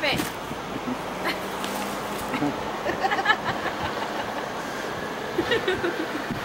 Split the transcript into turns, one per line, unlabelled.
Stop it.